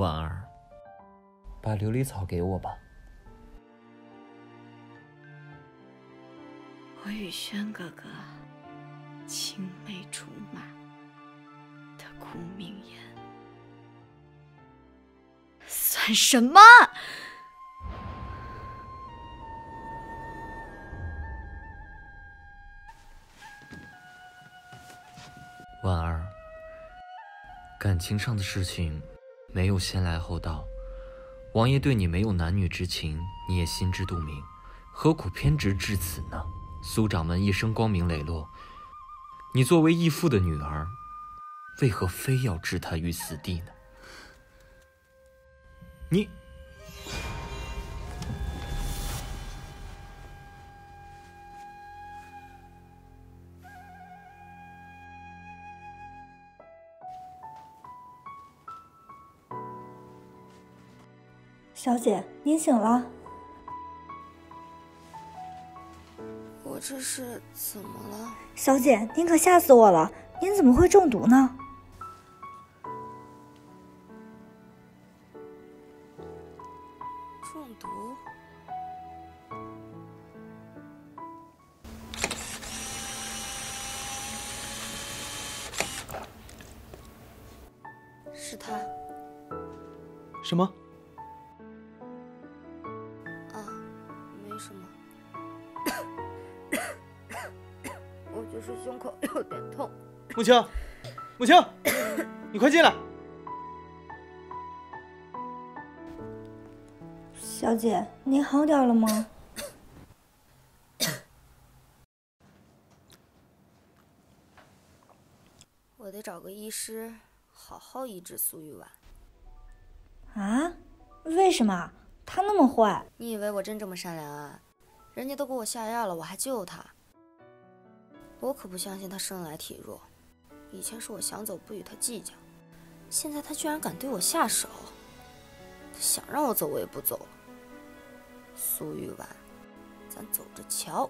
婉儿，把琉璃草给我吧。我与轩哥哥青梅竹马的苦命言，算什么？婉儿，感情上的事情没有先来后到，王爷对你没有男女之情，你也心知肚明，何苦偏执至此呢？苏掌门一生光明磊落，你作为义父的女儿，为何非要置他于死地呢？你。小姐，您醒了。我这是怎么了？小姐，您可吓死我了！您怎么会中毒呢？中毒？是他。什么？就是胸口有点痛，母亲，母亲，你快进来。小姐，您好点了吗？我得找个医师，好好医治苏玉婉。啊？为什么？他那么坏？你以为我真这么善良啊？人家都给我下药了，我还救他？我可不相信他生来体弱，以前是我想走不与他计较，现在他居然敢对我下手，想让我走我也不走了。苏玉婉，咱走着瞧。